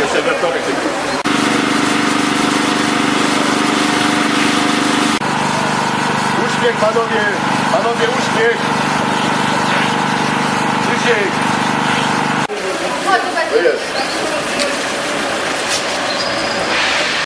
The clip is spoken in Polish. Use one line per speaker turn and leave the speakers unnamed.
Jeszcze we wtorek. Uśmiech panowie, panowie uśmiech. Krzysiek. To jest.